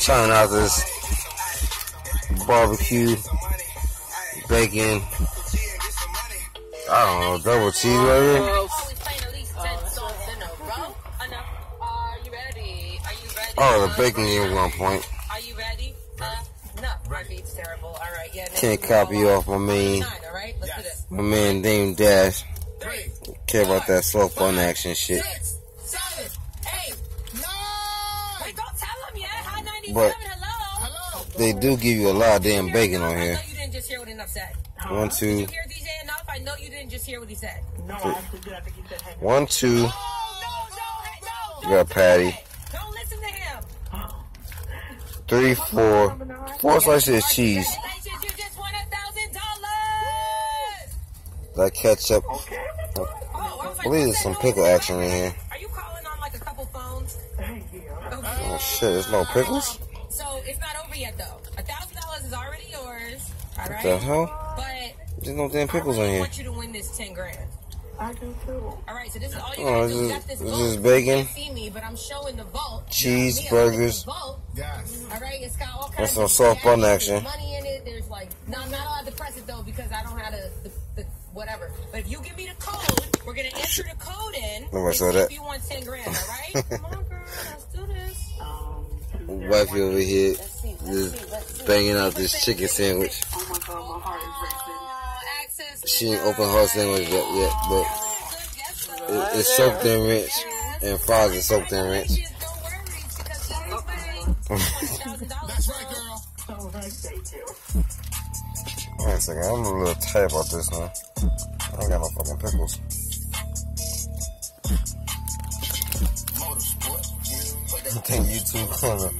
Trying out this barbecue, bacon, I don't know, double cheeseburger. Oh, the bacon game one point. Are you ready? Uh, no, my beat's terrible. All right, yeah. Can't copy you off my main, All right, let's do this. my man Dame Dash. Care about that slow fun action shit. But- hello. Hello. They do give you a lot of damn bacon on I here. know you didn't just hear what enough said. One, Did two, you hear DJ enough? I know you didn't just hear what he said. No, I actually did. I think he said, hey, one, two. Oh, no, no, hey, no. You got Patty. Don't listen to him. Three, four, four slices of cheese. Congratulations, you just won a thousand dollars. That ketchup. okay. Oh, I was I believe there's some pickle action in here. Shit, there's no pickles? So it's not over yet though. A thousand dollars is already yours. All right. The hell? But There's no damn pickles I in really here. want you to win this ten grand. I do too. All right. So this is all you Oh, gotta this do. is- You got this this vault. is bacon? You can't see me, but I'm showing the vault. Cheese, Me, I'm looking at burgers. the vault. Yes. All right. It's got all kinds That's some of soft bun action. Money in it. There's like no, I'm not allowed to press it though because I don't have the, the, the whatever. But if you give me the code, we're gonna enter the code in. Nobody and saw that. If you want ten grand, all right? Come on, Wifey over here Let's see. Let's see. Let's just banging out this chicken sandwich. Oh my god, my heart is racing. Access She ain't open her sandwich yet, yet but it, it's soaked in rinse and fries are soaked in rinse. That's right, girl. All right, thank you. Wait a second, I'm a little tight about this now. I ain't got no fucking pickles. I think YouTube gonna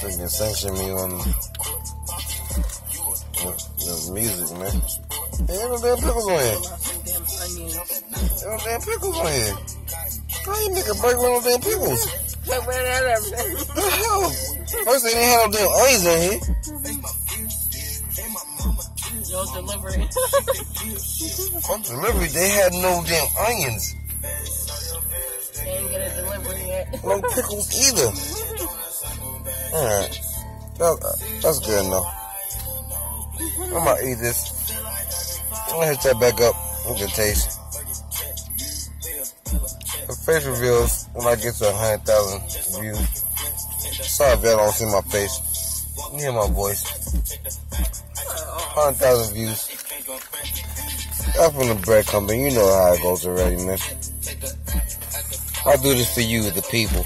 freaking sanction me on the, music, man. Hey, ain't no damn pickles on here. Ain't no damn pickles on here. How you make a burger with no damn pickles? the hell? First they didn't have no damn onions in here. Yo, delivery. On delivery, they had no damn onions. No pickles either. Alright. That, that's good enough. I'm gonna eat this. I'm gonna hit that back up. Look at the taste. The face reveals when I get to a hundred thousand views. Sorry if y'all don't see my face. You hear my voice. Hundred thousand views. Up from the bread company, you know how it goes already, man. I do this for you, the people.